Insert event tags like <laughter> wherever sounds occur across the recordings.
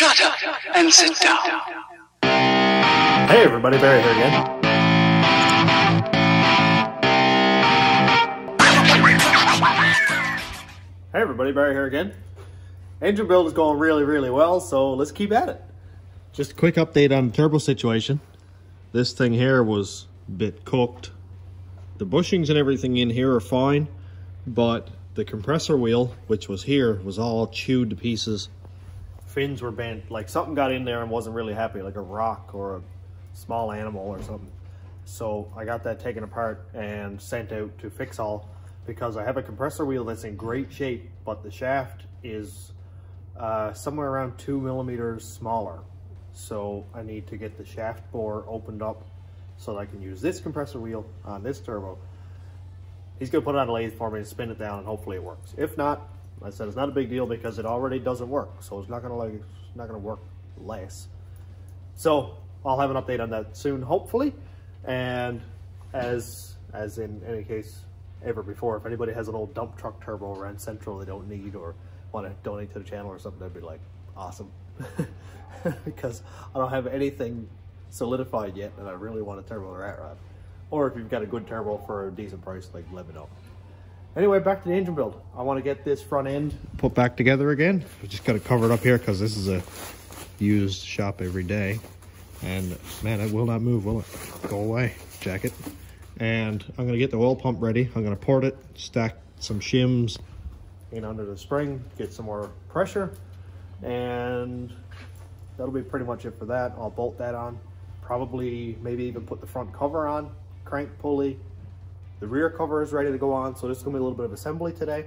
Shut up and sit down. Hey everybody, Barry here again. Hey everybody, Barry here again. Engine build is going really, really well, so let's keep at it. Just a quick update on the turbo situation. This thing here was a bit cooked. The bushings and everything in here are fine, but the compressor wheel, which was here, was all chewed to pieces. Fins were bent, like something got in there and wasn't really happy, like a rock or a small animal or something. So I got that taken apart and sent out to fix all because I have a compressor wheel that's in great shape, but the shaft is uh, somewhere around two millimeters smaller. So I need to get the shaft bore opened up so that I can use this compressor wheel on this turbo. He's gonna put it on a lathe for me and spin it down and hopefully it works. If not, I said it's not a big deal because it already doesn't work. So it's not gonna like, it's not gonna work less. So I'll have an update on that soon, hopefully. And as, as in any case, ever before. If anybody has an old dump truck turbo around Central they don't need or want to donate to the channel or something, that'd be like awesome. <laughs> because I don't have anything solidified yet and I really want a turbo rat rod. Or if you've got a good turbo for a decent price, like let me know. Anyway, back to the engine build. I want to get this front end put back together again. We just got to cover it up here because this is a used shop every day. And man, it will not move, will it? Go away, jacket and I'm gonna get the oil pump ready. I'm gonna port it, stack some shims in under the spring, get some more pressure, and that'll be pretty much it for that. I'll bolt that on, probably maybe even put the front cover on, crank pulley. The rear cover is ready to go on, so this is gonna be a little bit of assembly today.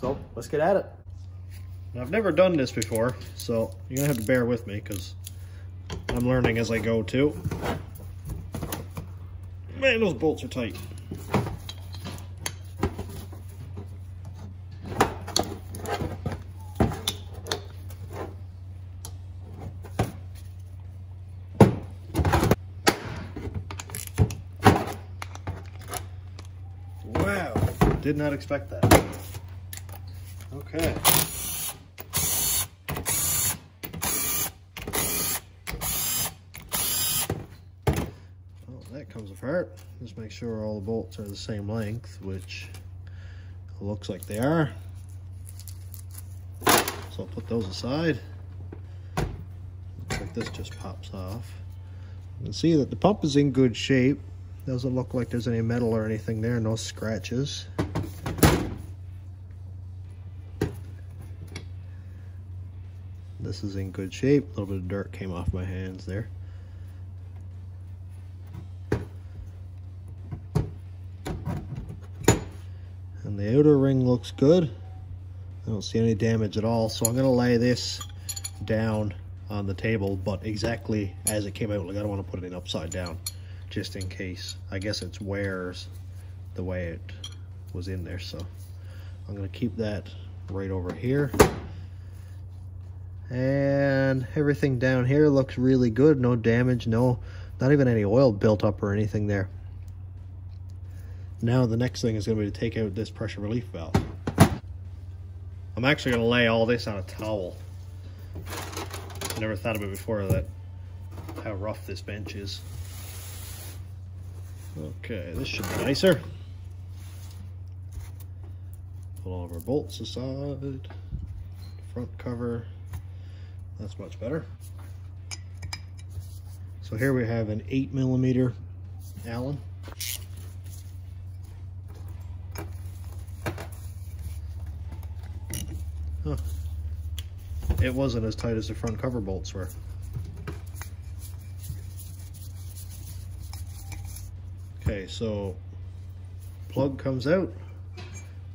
So let's get at it. Now, I've never done this before, so you're gonna have to bear with me because I'm learning as I go too. Man, those bolts are tight. Did not expect that. Okay. That comes apart. Just make sure all the bolts are the same length, which looks like they are. So I'll put those aside. Looks like this just pops off. You can see that the pump is in good shape. Doesn't look like there's any metal or anything there, no scratches. This is in good shape. A little bit of dirt came off my hands there. and the outer ring looks good. I don't see any damage at all. So I'm going to lay this down on the table, but exactly as it came out. Like I don't want to put it in upside down just in case. I guess it's wears the way it was in there. So I'm going to keep that right over here. And everything down here looks really good. No damage, no, not even any oil built up or anything there. Now the next thing is going to be to take out this pressure relief valve. I'm actually going to lay all this on a towel. I never thought of it before that how rough this bench is. Okay, this should be nicer. Pull all of our bolts aside. Front cover. That's much better. So here we have an 8 millimeter Allen. Huh. It wasn't as tight as the front cover bolts were. Okay, so plug comes out,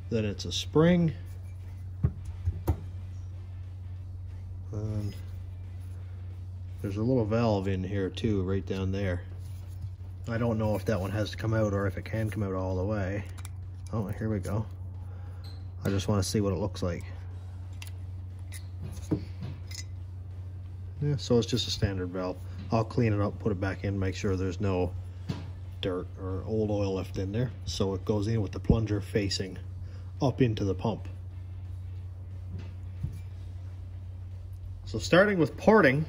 then it's a spring, there's a little valve in here too, right down there. I don't know if that one has to come out or if it can come out all the way. Oh, here we go. I just want to see what it looks like. Yeah, so it's just a standard valve. I'll clean it up, put it back in, make sure there's no dirt or old oil left in there. So it goes in with the plunger facing up into the pump. So starting with porting,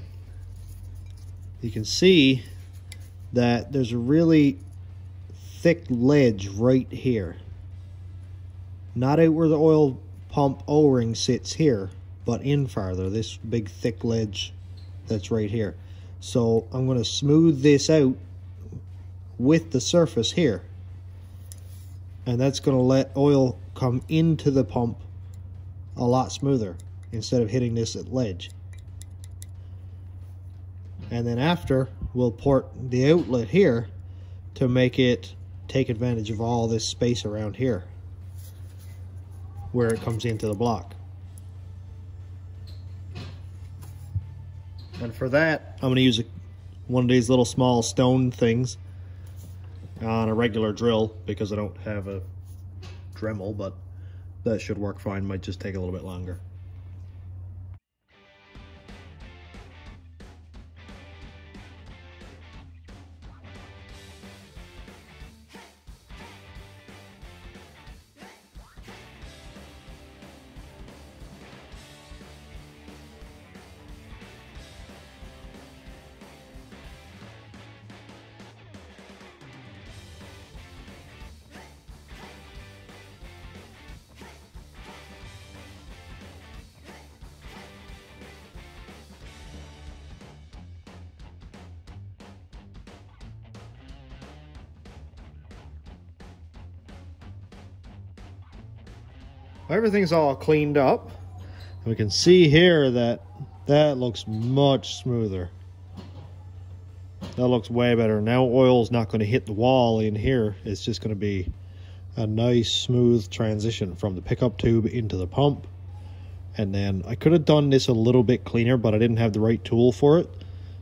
you can see that there's a really thick ledge right here. Not out where the oil pump O-ring sits here, but in farther, this big thick ledge that's right here. So I'm going to smooth this out with the surface here. And that's going to let oil come into the pump a lot smoother instead of hitting this at ledge. And then after, we'll port the outlet here to make it take advantage of all this space around here where it comes into the block. And for that, I'm going to use a, one of these little small stone things on a regular drill because I don't have a Dremel, but that should work fine. Might just take a little bit longer. Everything's all cleaned up. We can see here that that looks much smoother. That looks way better. Now oil's not going to hit the wall in here. It's just going to be a nice smooth transition from the pickup tube into the pump. And then I could have done this a little bit cleaner, but I didn't have the right tool for it.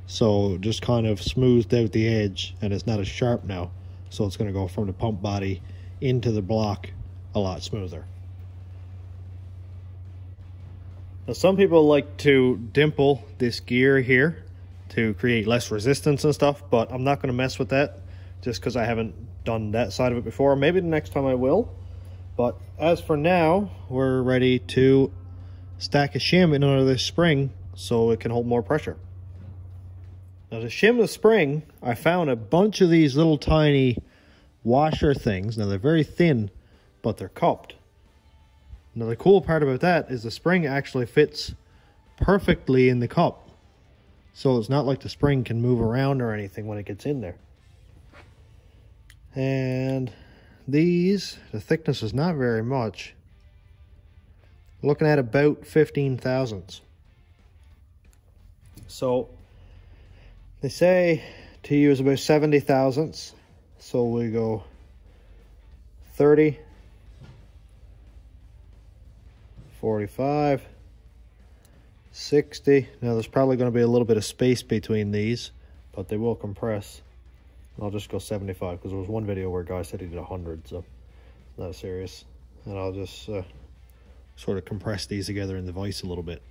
So just kind of smoothed out the edge and it's not as sharp now. So it's going to go from the pump body into the block a lot smoother. Now some people like to dimple this gear here to create less resistance and stuff, but I'm not going to mess with that just because I haven't done that side of it before. Maybe the next time I will. But as for now, we're ready to stack a shim in under this spring so it can hold more pressure. Now to shim the spring, I found a bunch of these little tiny washer things. Now they're very thin, but they're cupped. Now the cool part about that is the spring actually fits perfectly in the cup. So it's not like the spring can move around or anything when it gets in there. And these, the thickness is not very much. Looking at about 15 thousandths. So they say to use about 70 thousandths. So we go 30, 45, 60. Now there's probably going to be a little bit of space between these, but they will compress. I'll just go 75 because there was one video where a guy said he did 100, so not serious. And I'll just uh, sort of compress these together in the vise a little bit.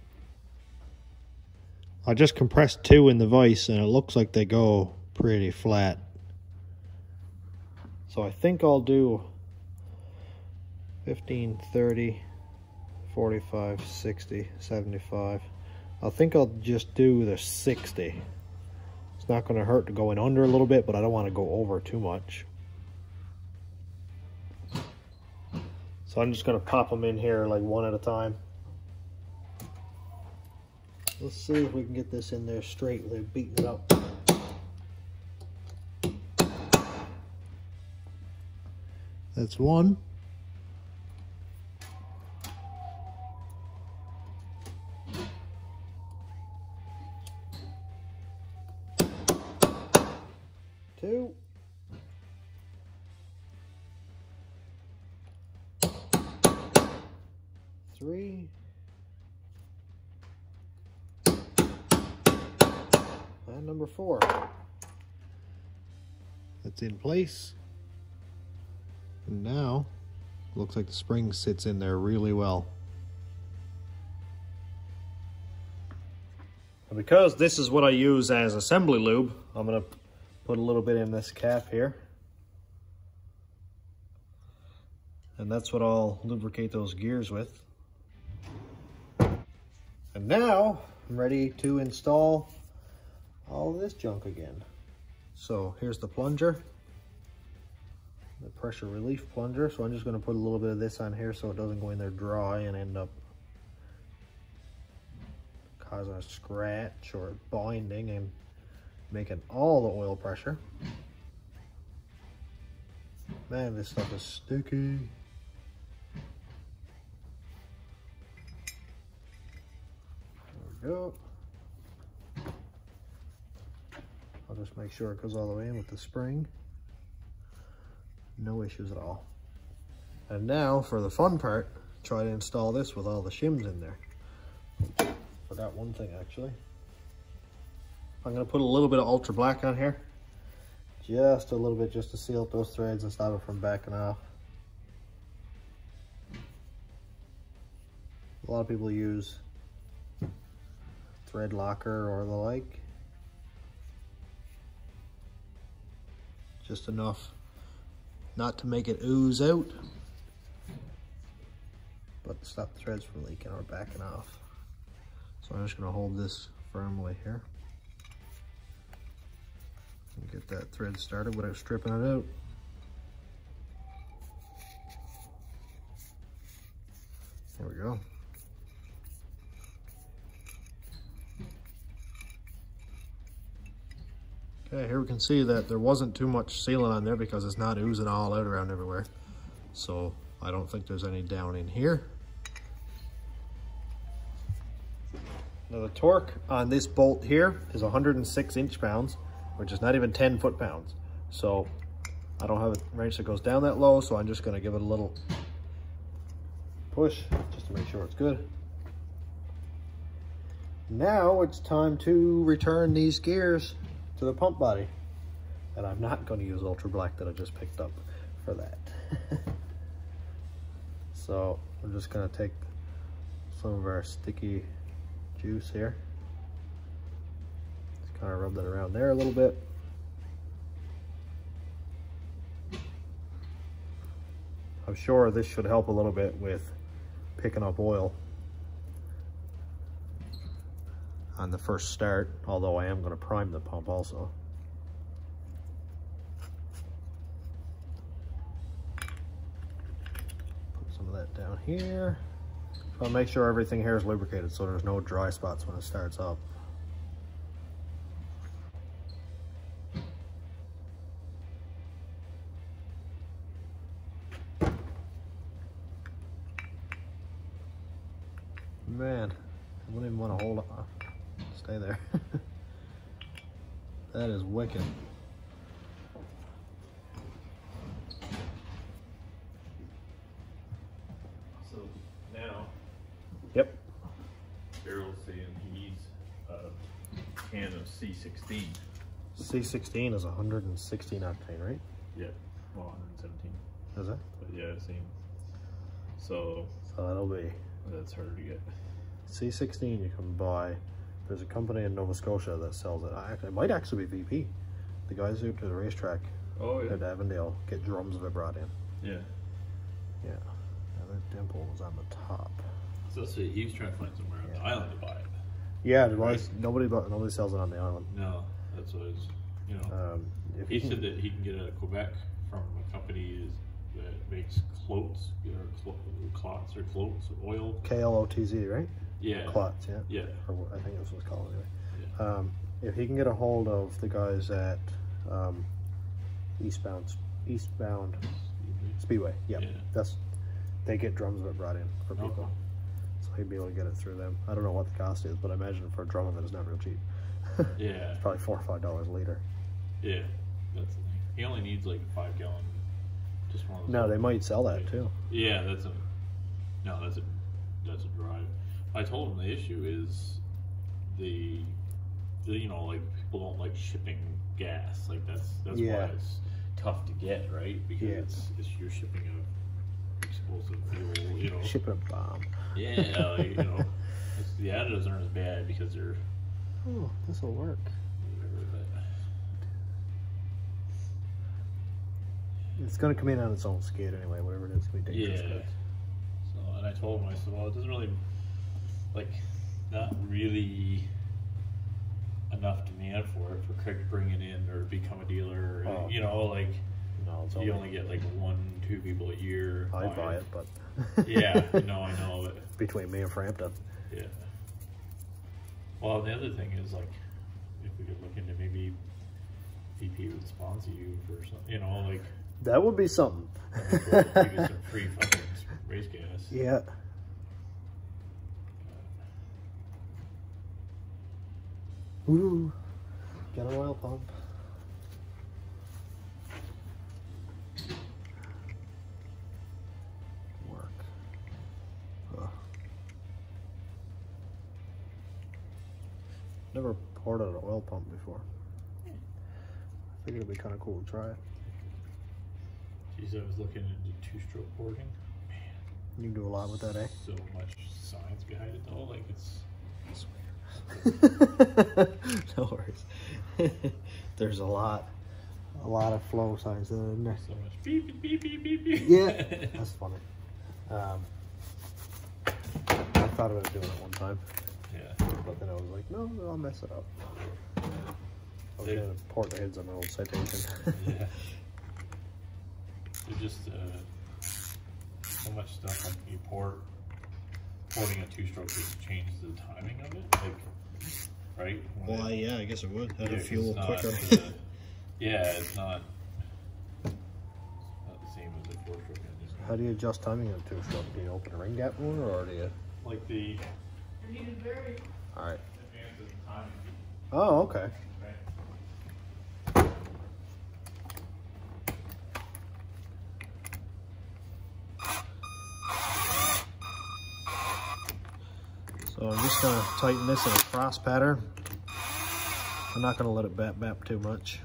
I just compressed two in the vise and it looks like they go pretty flat. So I think I'll do 15, 30, 45, 60, 75. I think I'll just do the 60. It's not going to hurt to go in under a little bit, but I don't want to go over too much. So I'm just going to pop them in here like one at a time. Let's see if we can get this in there straight without beating it up. That's one. Place. And now, looks like the spring sits in there really well. And because this is what I use as assembly lube, I'm to put a little bit in this cap here. And that's what I'll lubricate those gears with. And now I'm ready to install all this junk again. So here's the plunger, the pressure relief plunger. So I'm just gonna put a little bit of this on here so it doesn't go in there dry and end up causing a scratch or binding and making all the oil pressure. Man, this stuff is sticky. There we go. I'll just make sure it goes all the way in with the spring. No issues at all. And now for the fun part, try to install this with all the shims in there. Forgot one thing actually. I'm gonna put a little bit of ultra black on here. Just a little bit just to seal up those threads and stop it from backing off. A lot of people use thread locker or the like. Just enough not to make it ooze out, but to stop the threads from leaking or backing off. So I'm just gonna hold this firmly here. And get that thread started without stripping it out. There we go. Okay, here we can see that there wasn't too much sealant on there because it's not oozing all out around everywhere. So I don't think there's any down in here. Now the torque on this bolt here is 106 inch pounds, which is not even 10 foot pounds. So I don't have a wrench that goes down that low, so I'm just gonna give it a little push just to make sure it's good. Now it's time to return these gears to the pump body. And I'm not going to use Ultra Black that I just picked up for that. <laughs> so I'm just going to take some of our sticky juice here. Just kind of rub that around there a little bit. I'm sure this should help a little bit with picking up oil on the first start, although I am going to prime the pump also. Put some of that down here. I'll make sure everything here is lubricated so there's no dry spots when it starts up. Man, I wouldn't even want to hold it. Stay there. <laughs> that is wicked. C16 is 116 octane, right? Yeah, well, 117. Is it? But yeah, same. So So that'll be that's harder to get. C16 you can buy. There's a company in Nova Scotia that sells it. I actually, it might actually be VP. The guys who to the racetrack Oh at Avondale get drums of it brought in. Yeah. Yeah. And that dimple was on the top. So that's what he was trying to find somewhere on the island to buy it. Yeah, was nobody nobody sells it on the island. No, that's what is, you know. Um, if he said that he can get it of Quebec from a company that makes clotes, or clo- clots or clotes, oil. KLOTZ, right? Yeah. Clots, yeah. Yeah. Or what I think this was called anyway. Yeah. Um, if he can get a hold of the guys at um, Eastbound Eastbound Speedway, yep, Yeah. that's they get drums of it brought in for people, Okay. so he'd be able to get it through them. I don't know what the cost is, but I imagine for a drum of it is not real cheap. <laughs> Yeah. It's probably four or five dollars a liter. Yeah. That's the thing. He only needs like a five gallon. Just one of those. No, they might sell that too. Yeah, that's a. No, that's a. That's a drive. I told him the issue is the, the you know like people don't like shipping gas like that's that's Yeah. why it's tough to get right because Yeah. it's, it's you're shipping a explosive fuel you know Shipping a bomb. yeah like, you know <laughs> the additives aren't as bad because they're Oh, this will work. It's gonna come in on its own skid anyway. Whatever it is, it's gonna be dangerous. Yeah. So, and I told him, I said, well, it doesn't really, like, not really enough demand for it for Craig to bring it in or become a dealer. or, Oh. You know, like No, you only get like one, two people a year. I'd buy buy it, but yeah, <laughs> no, I know, but between me and Frampton, yeah. Well, the other thing is like, if we could look into maybe VP would sponsor you for something, you know, like that would be something. give some free fucking race gas. yeah. Ooh, get an oil pump. Work. Ugh. Never poured out an oil pump before. I think it'd be kind of cool to try it. Geez, I was looking into two-stroke porting. Man. You can do a lot with that, eh? So much science behind it though, like it's <laughs> no worries. <laughs> There's a lot, a lot of flow signs isn't there? so much beep beep beep beep beep. Yeah, <laughs> that's funny. Um, I thought about doing it one time, yeah. but then I was like, no, I'll mess it up. I was gonna port the heads on my old citation. Yeah. There's just uh, so much stuff like you port porting a two-stroke just changes the timing of it, like right? When well, it- yeah, I guess it would. Have yeah, fuel it's not, quicker. uh, yeah, it's not. It's Not the same as the four-stroke engine. How do you adjust timing of two stroke? Do you open a ring gap more, or do you? Like the All right. advances in timing. Oh, okay. So I'm just gonna tighten this in a cross pattern. I'm not gonna let it bap bap too much.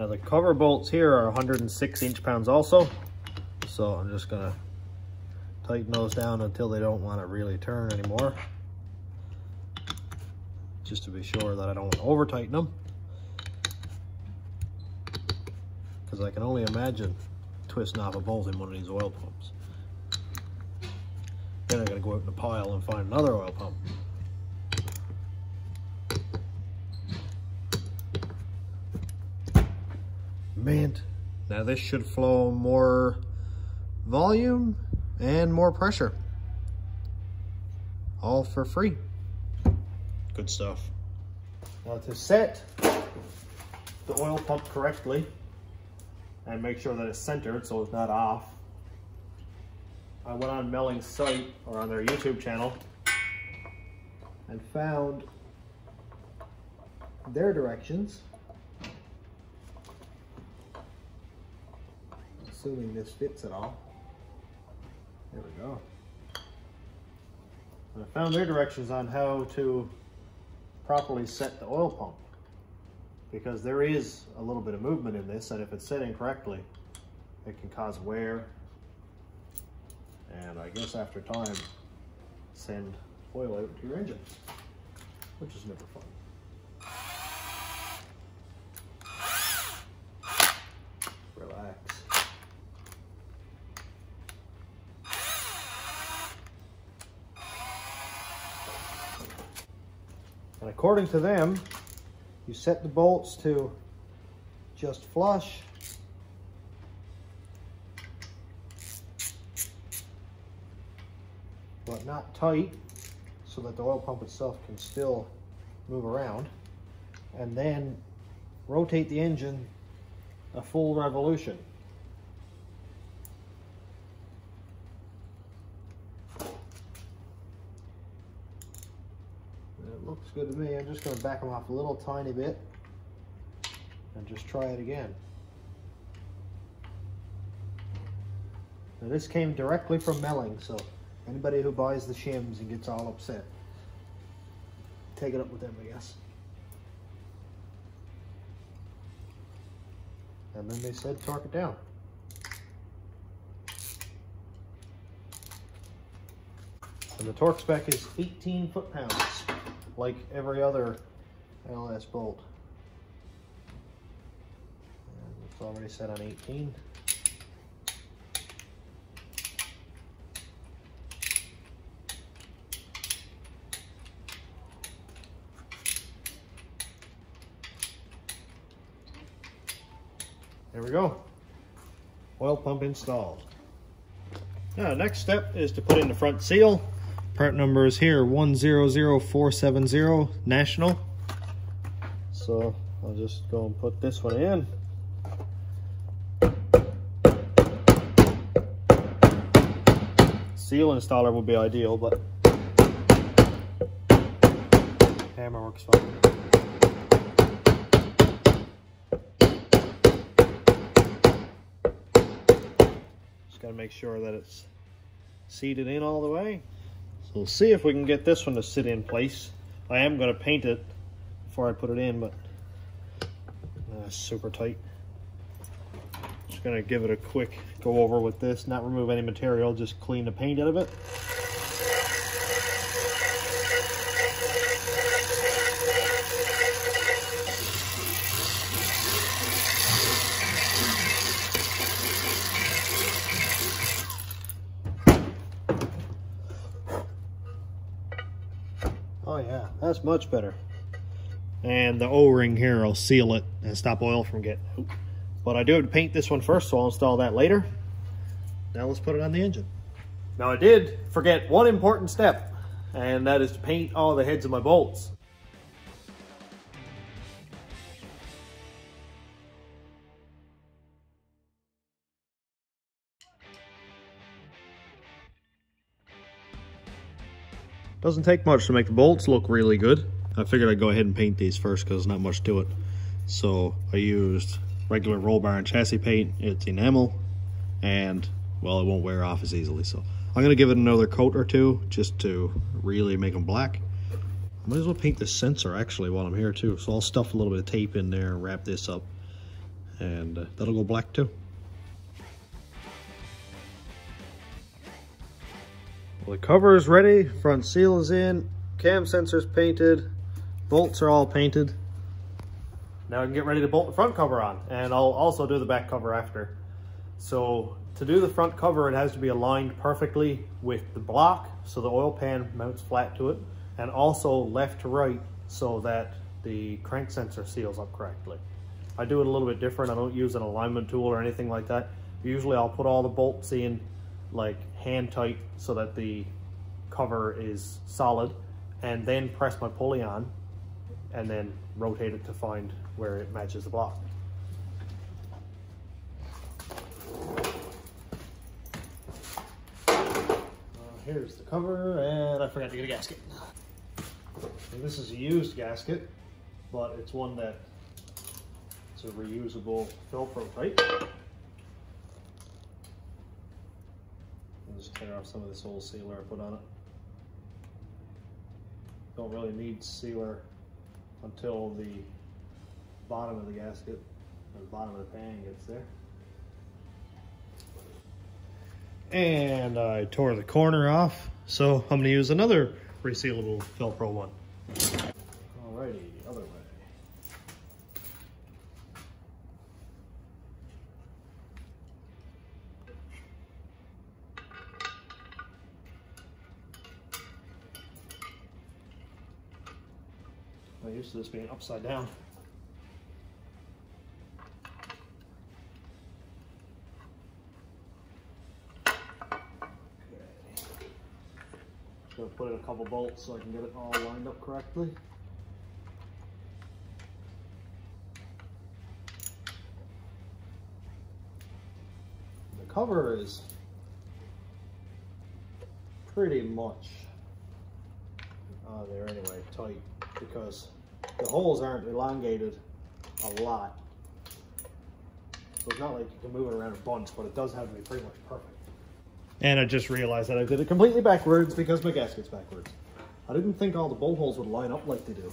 Now the cover bolts here are 106 inch pounds also. So I'm just gonna tighten those down until they don't want to really turn anymore. Just to be sure that I don't over tighten them. Because I can only imagine twisting off a bolt in one of these oil pumps. Then I gotta go out in the pile and find another oil pump. Mint. Now this should flow more volume and more pressure. All for free. Good stuff. Now to set the oil pump correctly and make sure that it's centered so it's not off, I went on Melling's site or on their YouTube channel and found their directions. Assuming this fits at all. There we go. And I found their directions on how to properly set the oil pump. Because there is a little bit of movement in this, and if it's set incorrectly, it can cause wear. And I guess after time, send oil out to your engine, which is never fun. Relax. And according to them, you set the bolts to just flush. But not tight, so that the oil pump itself can still move around. And then rotate the engine a full revolution. It looks good to me. I'm just going to back them off a little tiny bit and just try it again. Now this came directly from Melling, so anybody who buys the shims and gets all upset, take it up with them, I guess. And then they said torque it down. And the torque spec is 18 foot-pounds, like every other LS bolt. And it's already set on 18. There we go. Oil pump installed. Now, next step is to put in the front seal. Part number is here, 100470 National. So I'll just go and put this one in. Seal installer would be ideal, but hammer works fine. Just gotta make sure that it's seated in all the way. We'll see if we can get this one to sit in place. I am gonna paint it before I put it in, but uh, super tight. Just gonna give it a quick go over with this, not remove any material, just clean the paint out of it. Oh yeah, that's much better. And the O-ring here will seal it and stop oil from getting out. But I do have to paint this one first, so I'll install that later. Now let's put it on the engine. Now I did forget one important step, and that is to paint all the heads of my bolts. Doesn't take much to make the bolts look really good. I figured I'd go ahead and paint these first because not much to it. So I used regular roll bar and chassis paint. It's enamel and well, it won't wear off as easily. So I'm gonna give it another coat or two just to really make them black. I might as well paint the sensor actually while I'm here too. So I'll stuff a little bit of tape in there and wrap this up and uh, that'll go black too. Well, the cover is ready, front seal is in, cam sensor's painted, bolts are all painted. Now I can get ready to bolt the front cover on, and I'll also do the back cover after. So to do the front cover, it has to be aligned perfectly with the block, so the oil pan mounts flat to it, and also left to right so that the crank sensor seals up correctly. I do it a little bit different. I don't use an alignment tool or anything like that. Usually I'll put all the bolts in like hand tight so that the cover is solid and then press my pulley on and then rotate it to find where it matches the block. Uh, here's the cover and I forgot to get a gasket. And this is a used gasket, but it's one that it's a reusable Velcro type. Just tear off some of this old sealer I put on it. Don't really need sealer until the bottom of the gasket, the bottom of the pan gets there. And I tore the corner off, so I'm gonna use another resealable Velcro one. Alrighty, other way. I'm used to this being upside down. Just gonna put in a couple bolts so I can get it all lined up correctly. The cover is pretty much uh, there anyway, tight, because the holes aren't elongated a lot. So it's not like you can move it around a bunch, but it does have to be pretty much perfect. And I just realized that I did it completely backwards because my gasket's backwards. I didn't think all the bolt holes would line up like they do.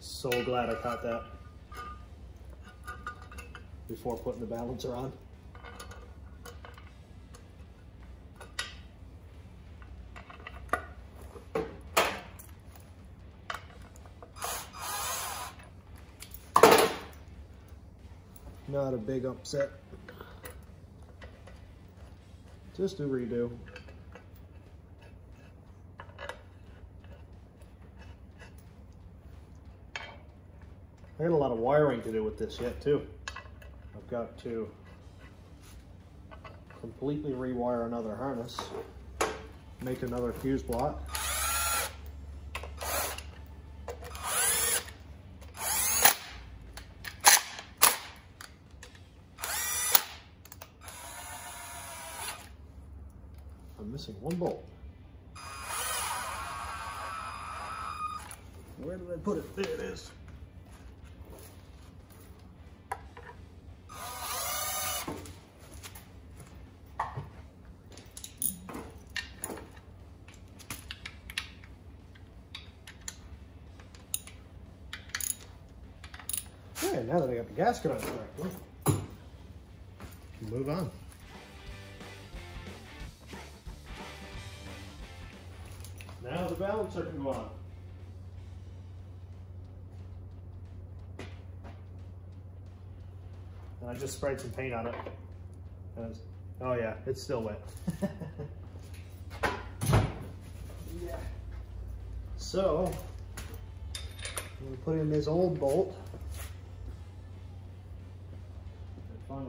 So glad I caught that before putting the balancer on. Not a big upset. Just a redo. I got a lot of wiring to do with this yet too. I've got to completely rewire another harness, make another fuse block. I'm missing one bolt. Where did I put it? There it is. Yeah, now that I got the gasket on correctly, move on. Now the balancer can go on. And I just sprayed some paint on it. It's- oh yeah, it's still wet. yeah. <laughs> So, I'm gonna put in this old bolt.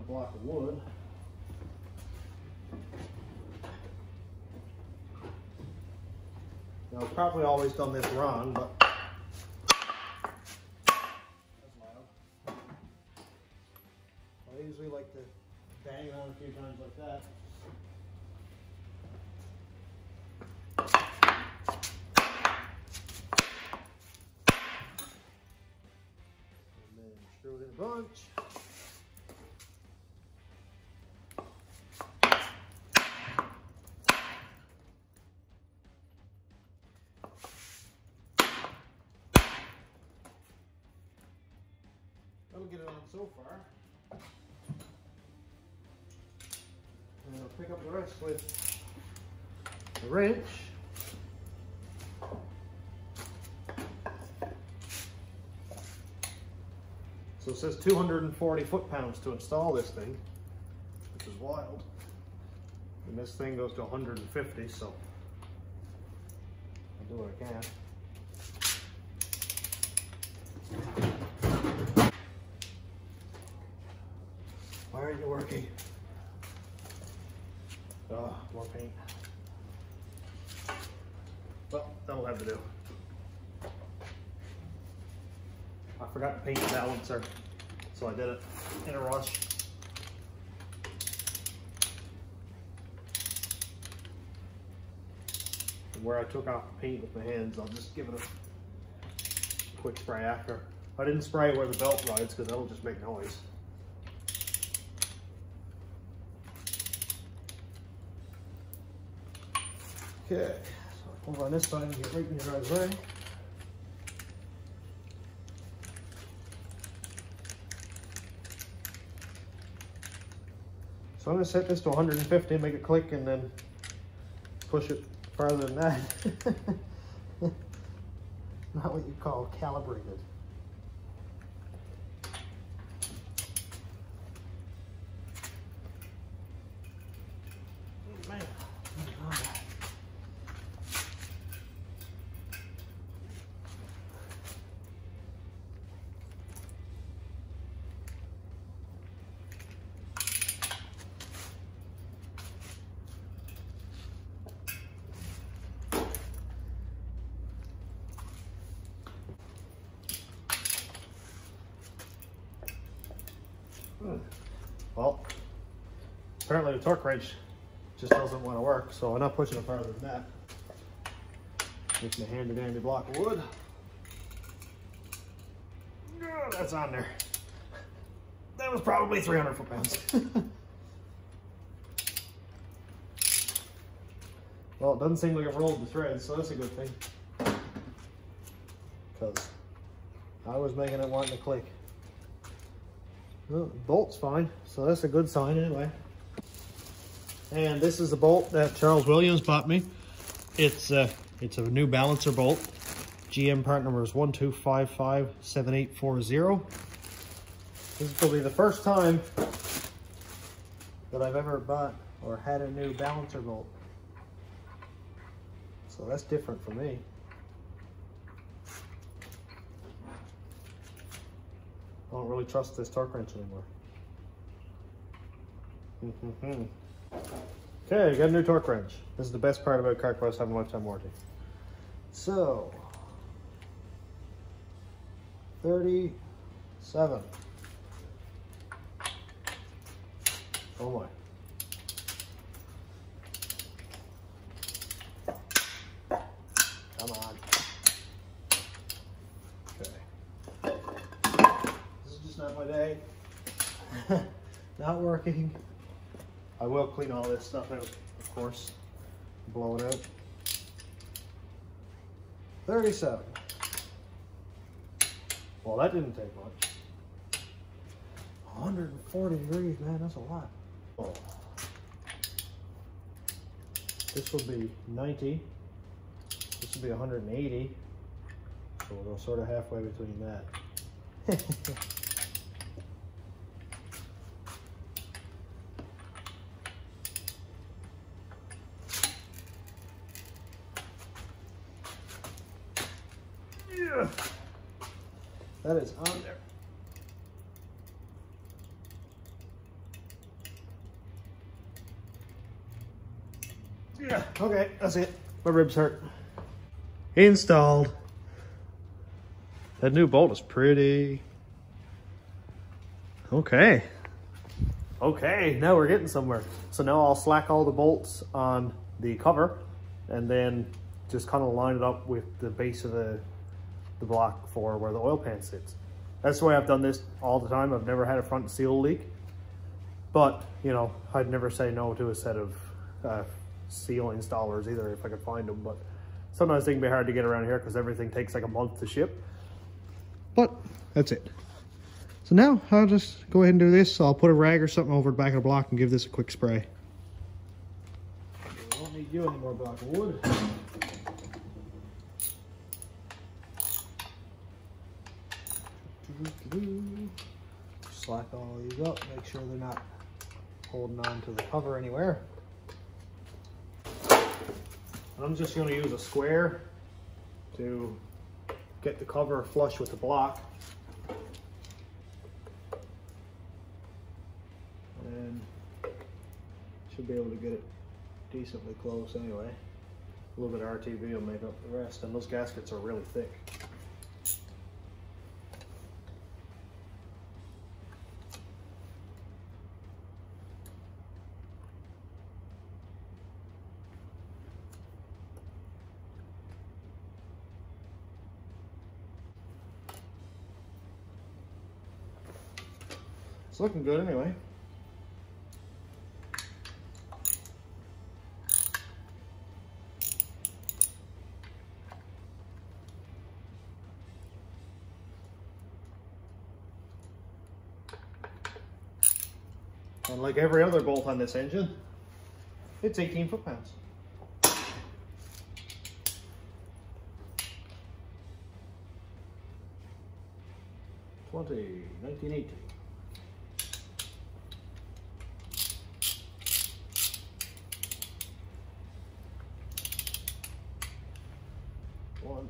Block of wood. Now, I've probably always done this wrong, but. I usually like to bang it on a few times like that. And then screw it in a bunch. Get it on so far. And I'll pick up the rest with a wrench. So it says 240 foot-pounds to install this thing, which is wild. And this thing goes to 150, so I'll do what I can. Why aren't you working? Oh, more paint. Well, that'll have to do. I forgot to paint the balancer, so I did it in a rush. Where I took off the paint with my hands, I'll just give it a quick spray after. I didn't spray where the belt rides because that'll just make noise. Okay, so over on this side and get right in your guys' way. So I'm gonna set this to 150, make it click, and then push it farther than that. <laughs> Not what you call calibrated. Man. Well, apparently the torque wrench just doesn't want to work, so I'm not pushing it farther than that. With my handy dandy block of wood. Oh, that's on there. That was probably 300 foot pounds. <laughs> well, it doesn't seem like it rolled the threads, so that's a good thing. Because I was making it wanting to click. Well, bolt's fine, so that's a good sign anyway. And this is the bolt that Charles Williams bought me. It's uh, it's a new balancer bolt. GM part number is 12557840. This will be the first time that I've ever bought or had a new balancer bolt. So that's different for me. I don't really trust this torque wrench anymore. Okay, I got a new torque wrench. This is the best part about CarQuest having a lifetime warranty. So, 37. Oh my. Come on. Okay. This is just not my day. <laughs> not working. I will clean all this stuff out, of course. Blow it out. 37. Well, that didn't take much. 140 degrees, man, that's a lot. Oh. This will be 90. This will be 180. So we'll go sort of halfway between that. <laughs> yeah. That is on there. Yeah, okay, that's it. My ribs hurt. Installed. That new bolt is pretty. Okay. Okay, now we're getting somewhere. So now I'll slack all the bolts on the cover and then just kind of line it up with the base of the, the block for where the oil pan sits. That's the way I've done this all the time. I've never had a front seal leak. But, you know, I'd never say no to a set of uh, seal installers either if I could find them. But sometimes they can be hard to get around here because everything takes like a month to ship. But that's it. So now I'll just go ahead and do this. I'll put a rag or something over the back of the block and give this a quick spray. I don't need you any more block of wood. Slack all these up, make sure they're not holding on to the cover anywhere. I'm just going to use a square to get the cover flush with the block. And should be able to get it decently close anyway. A little bit of RTV will make up the rest, and those gaskets are really thick. It's looking good anyway. And like every other bolt on this engine, it's 18 foot-pounds. Twenty, nineteen eighty. One,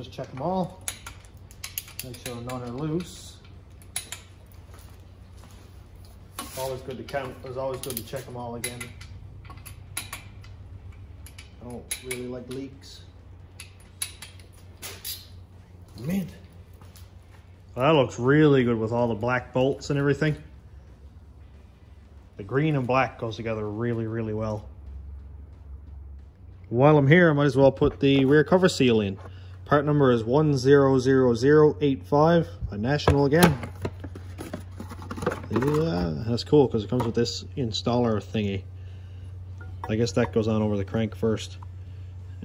check them all. Make sure none are loose. Always good to count. It's always good to check them all again. I don't really like leaks. Mint. Well, that looks really good with all the black bolts and everything. The green and black goes together really, really well. While I'm here, I might as well put the rear cover seal in. Part number is 100085, a national again. Yeah, that's cool because it comes with this installer thingy. I guess that goes on over the crank first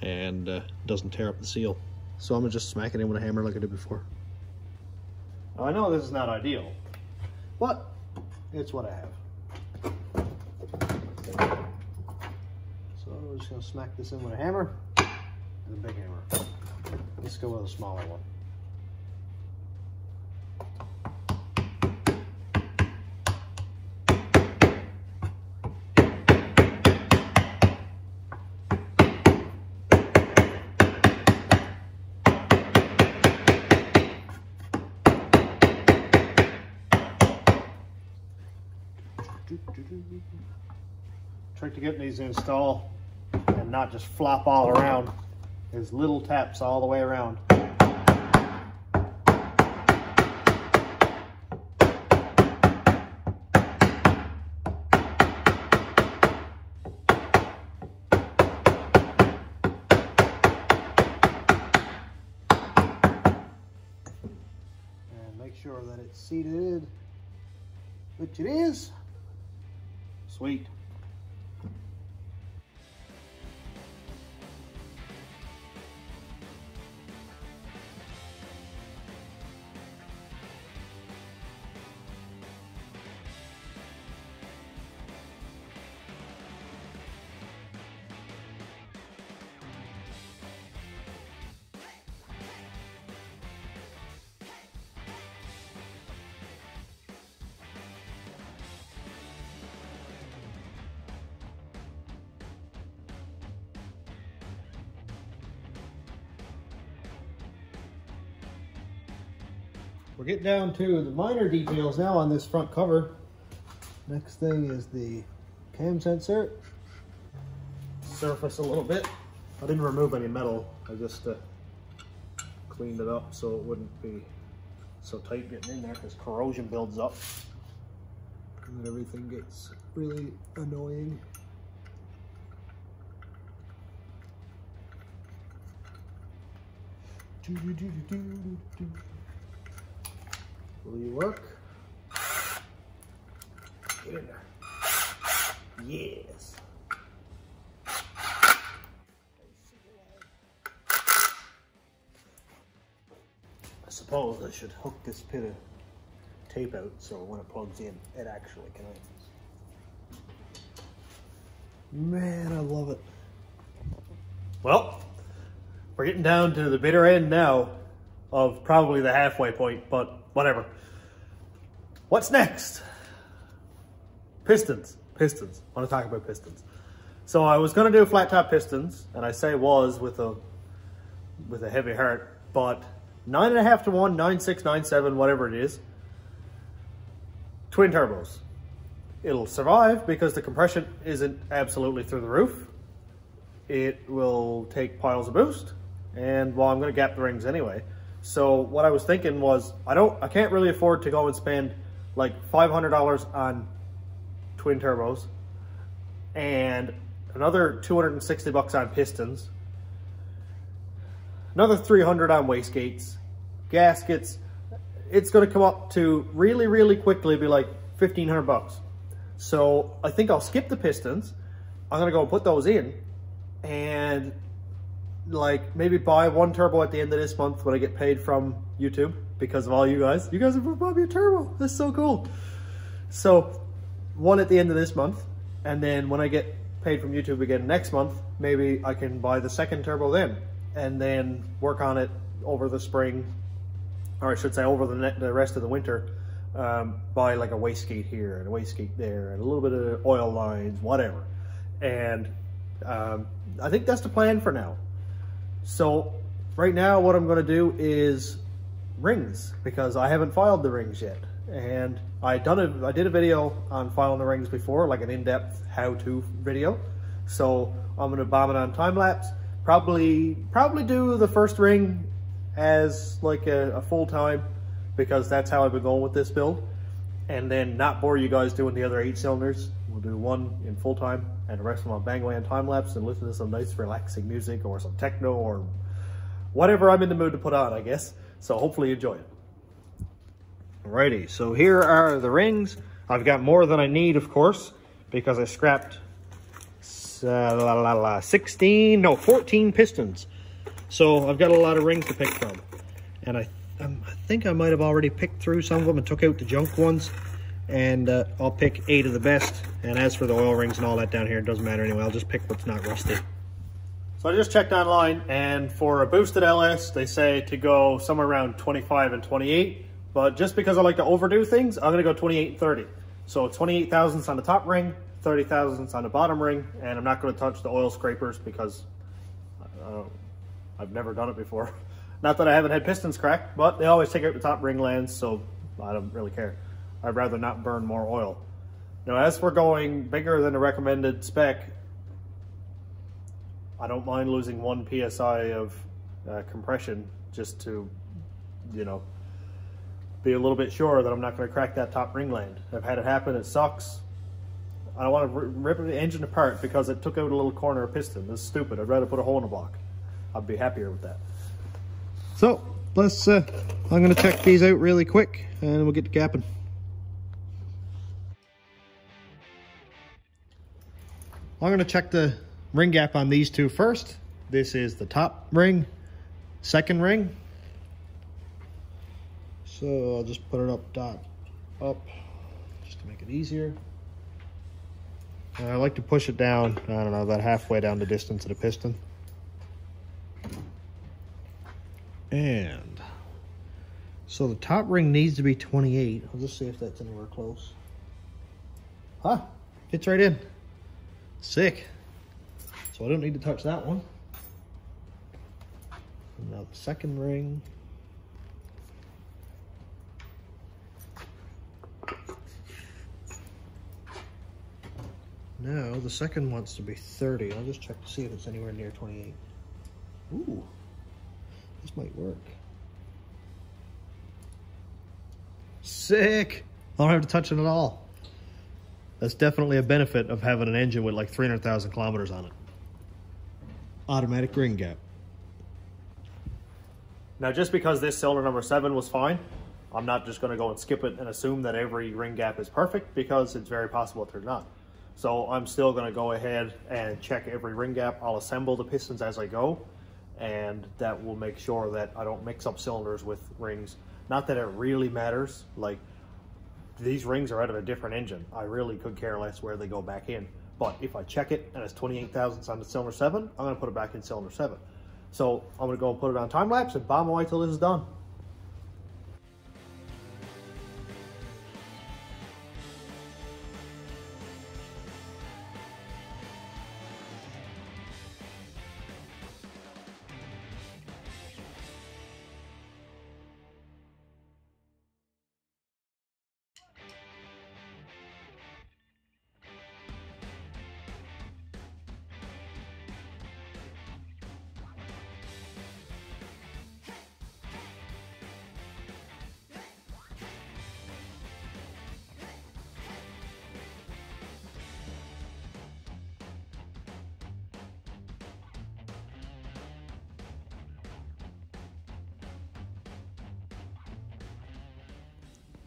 and uh, doesn't tear up the seal. So I'm gonna just smack it in with a hammer like I did before. I know this is not ideal, but it's what I have. So I'm just gonna smack this in with a hammer and a big hammer. Let's go with a smaller one. Trick to getting these installed and not just flop all around is little taps all the way around. And make sure that it's seated, which it is. Sweet. We're getting down to the minor details now on this front cover. Next thing is the cam sensor. Surface a little bit. I didn't remove any metal. I just uh, cleaned it up so it wouldn't be so tight getting in there because corrosion builds up. And then everything gets really annoying. Do, do, do. Will you work? Yes. I suppose I should hook this bit of tape out so when it plugs in, it actually connects. Man, I love it. Well, we're getting down to the bitter end now of probably the halfway point, but whatever. What's next? Pistons. Pistons. I want to talk about pistons. So I was going to do flat top pistons, and I say was with a with a heavy heart, but nine and a half to one, nine six, nine seven, whatever it is. Twin turbos. It'll survive because the compression isn't absolutely through the roof. It will take piles of boost, and well, I'm going to gap the rings anyway. So what I was thinking was, I don't, I can't really afford to go and spend like $500 on twin turbos and another 260 bucks on pistons, another 300 on wastegates, gaskets. It's going to come up to really, really quickly be like 1500 bucks. So I think I'll skip the pistons. I'm going to go put those in and like maybe buy one turbo at the end of this month when I get paid from YouTube because of all you guys. You guys have bought me a turbo. That's so cool. So one at the end of this month, and then when I get paid from YouTube again next month, maybe I can buy the second turbo then, and then work on it over the spring, or I should say over the, the rest of the winter. Um, buy like a wastegate here and a wastegate there, and a little bit of oil lines, whatever. And um, I think that's the plan for now. So right now what I'm going to do is rings because I haven't filed the rings yet. And I done a, I did a video on filing the rings before, like an in-depth how-to video. So I'm going to bomb it on time lapse. Probably probably do the first ring as like a, a full time because that's how I've been going with this build. And then not bore you guys doing the other eight cylinders We'll do one in full time and the rest of them on Bangland time lapse and listen to some nice relaxing music or some techno or whatever I'm in the mood to put on, I guess. So hopefully you enjoy it. Alrighty, so here are the rings. I've got more than I need, of course, because I scrapped uh, la, la, la, 16, no, 14 pistons. So I've got a lot of rings to pick from. And I, um, I think I might have already picked through some of them and took out the junk ones. And uh, I'll pick eight of the best. And as for the oil rings and all that down here, it doesn't matter anyway. I'll just pick what's not rusty. So I just checked online, and for a boosted LS, they say to go somewhere around 25 and 28. But just because I like to overdo things, I'm going to go 28 and 30. So 28 thousandths on the top ring, 30 thousandths on the bottom ring, and I'm not going to touch the oil scrapers because uh, I've never done it before. <laughs> Not that I haven't had pistons cracked, but they always take out the top ring lands, so I don't really care. I'd rather not burn more oil. Now, as for going bigger than the recommended spec, I don't mind losing one PSI of uh, compression just to, you know, be a little bit sure that I'm not going to crack that top ring land. I've had it happen, it sucks. I don't want to rip the engine apart because it took out a little corner of piston. This is stupid. I'd rather put a hole in the block. I'd be happier with that. So, let's, uh, I'm going to check these out really quick and we'll get to gapping. I'm going to check the ring gap on these two first. This is the top ring, second ring. So I'll just put it up dot up just to make it easier. And I like to push it down, I don't know, about halfway down the distance of the piston. And so the top ring needs to be 28. I'll just see if that's anywhere close. Huh, fits right in. Sick. So I don't need to touch that one. Now the second ring. Now the second wants to be 30. I'll just check to see if it's anywhere near 28. Ooh, this might work. Sick. I don't have to touch it at all. That's definitely a benefit of having an engine with like 300,000 kilometers on it. Automatic ring gap. Now, just because this cylinder number seven was fine, I'm not just going to go and skip it and assume that every ring gap is perfect because it's very possible they're not. So I'm still going to go ahead and check every ring gap. I'll assemble the pistons as I go, and that will make sure that I don't mix up cylinders with rings. Not that it really matters. Like these rings are out of a different engine. I really could care less where they go back in. But if I check it and it's 28 thousandths on the cylinder 7, I'm going to put it back in cylinder 7. So I'm going to go and put it on time lapse and bomb away till this is done.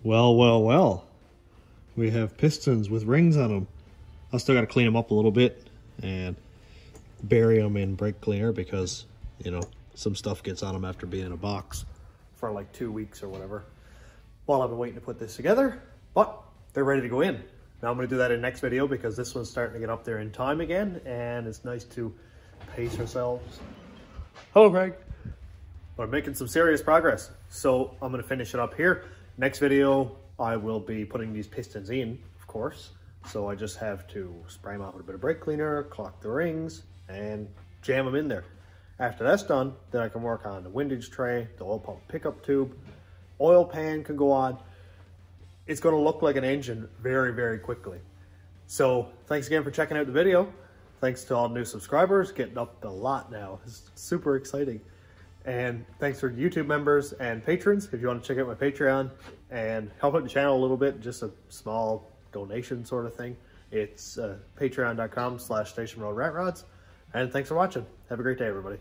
Well, well, well. We have pistons with rings on them. I still got to clean them up a little bit and bury them in brake cleaner because, you know, some stuff gets on them after being in a box for like two weeks or whatever. While I've been waiting to put this together, but they're ready to go in. Now I'm going to do that in the next video because this one's starting to get up there in time again and it's nice to pace ourselves. Hello, Greg. I'm making some serious progress. So I'm going to finish it up here. Next video, I will be putting these pistons in, of course. So I just have to spray them out with a bit of brake cleaner, clock the rings, and jam them in there. After that's done, then I can work on the windage tray, the oil pump pickup tube, oil pan can go on. It's gonna look like an engine very, very quickly. So thanks again for checking out the video. Thanks to all new subscribers, getting up a lot now. It's super exciting. And thanks for YouTube members and patrons. If you want to check out my Patreon and help out the channel a little bit, just a small donation sort of thing, It's uh, patreon.com slash station road rat rods. And thanks for watching. Have a great day, everybody.